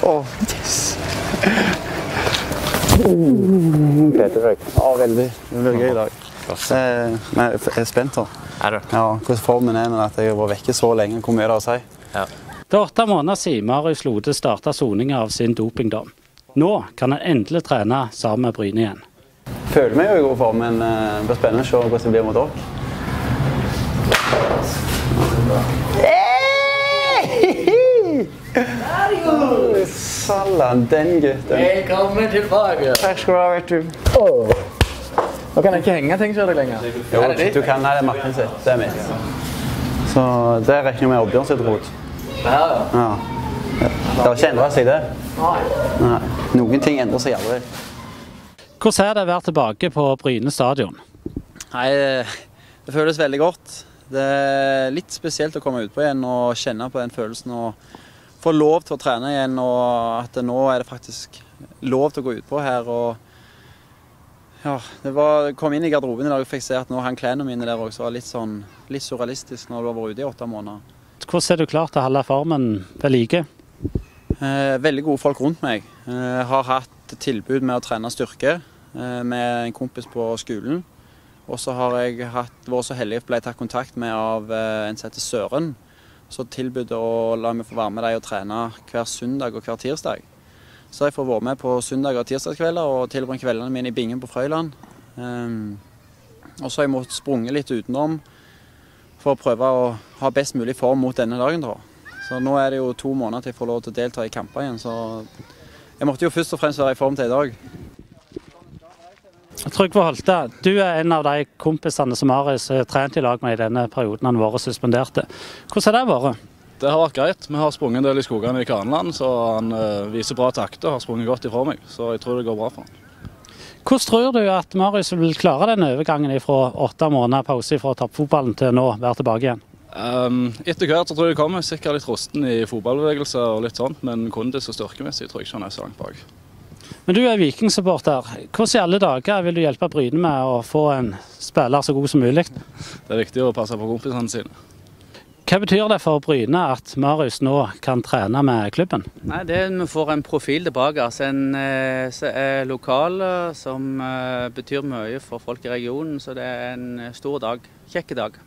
Å, yes. Gleder deg. Ja, veldig. Det blir gøy i dag. Jeg, men Jeg er spent. da. Er du? Ja, Hvordan formen er når at jeg har vært vekke så lenge. Hvor mye det har å si? Ja. Det er åtte måneder siden Marius Lode starta soninga av sin dopingdom. Nå kan han endelig trene sammen med Bryne igjen. Føler meg jo i god form, men eh, det blir spennende å se hvordan det blir mot dere. Den gutten. Velkommen tilbake. Takk skal du ha, vet du. Nå kan jeg ikke henge ting deg lenger. Jo, du kan Nei, det er Martin sitt. Det er mitt. Så det regner jeg med Oddbjørn sitt rot. Ja, ja. Ja. Det har ikke endra seg, det. Nei. Noen ting endrer seg aldri. Hvordan er det å være tilbake på Bryne stadion? Nei, det føles veldig godt. Det er litt spesielt å komme utpå igjen og kjenne på den følelsen og få lov til å trene igjen. Og at nå er det faktisk lov til å gå utpå her. og ja, det var, kom inn i garderoben i dag og fikk se at nå hang klærne mine der også. var litt sånn, litt surrealistisk når du har vært ute i åtte måneder. Hvordan er du klar til å holde formen ved like? Eh, veldig gode folk rundt meg. Eh, har hatt tilbud med å trene styrke eh, med en kompis på skolen. Og så har jeg hatt, vært så heldig å bli tatt kontakt med av eh, en som heter Søren. Så tilbudet å la meg få være med dem og trene hver søndag og hver tirsdag. Så jeg får være med på søndag- og tirsdagskvelder og tilbringe kveldene mine i bingen på Frøyland. Um, og så har jeg måttet sprunge litt utenom for å prøve å ha best mulig form mot denne dagen. da. Så nå er det jo to måneder til jeg får lov til å delta i kamper igjen, så jeg måtte jo først og fremst være i form til i dag. Trygve Holte, du er en av de kompisene som Marius har trent i lag med i denne perioden han har vært suspendert. Hvordan har det vært? Det har vært greit. Vi har sprunget en del i skogene i Kaneland, så han eh, viser bra takter og har sprunget godt ifra meg. Så jeg tror det går bra for han. Hvordan tror du at Marius vil klare den overgangen fra åtte måneder pause fra toppfotballen til nå være tilbake igjen? Um, etter hvert så tror jeg det kommer sikkert litt rusten i fotballbevegelse og litt sånt, men kondis og styrkemessig tror jeg ikke han er så langt bak. Men du er vikingsupporter. Hvordan i alle dager vil du hjelpe Bryne med å få en spiller så god som mulig? Det er viktig å passe på kompisene sine. Hva betyr det for Bryne at Marius nå kan trene med klubben? Nei, det er Vi får en profil tilbake. altså En eh, som er lokal, eh, som eh, betyr mye for folk i regionen. Så det er en stor dag. Kjekk dag.